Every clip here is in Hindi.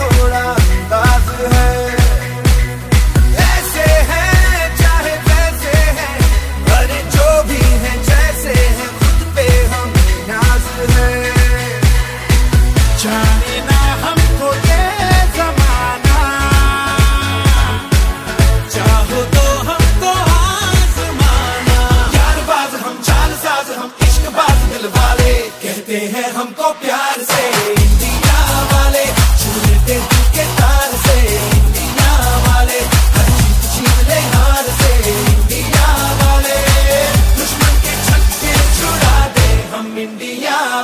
थोड़ा अंदाज है। ऐसे हैं, चाहे वैसे हैं भरे जो भी हैं, जैसे हैं, खुद पे हम नाज है। हमको ये चाहो तो हमको आजमाना। यार बाज, हम चाल साज, हम इश्क बाज दिल वाले कहते हैं हमको प्यार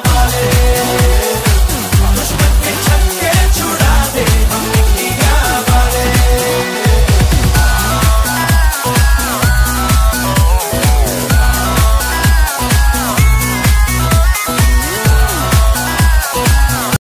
falling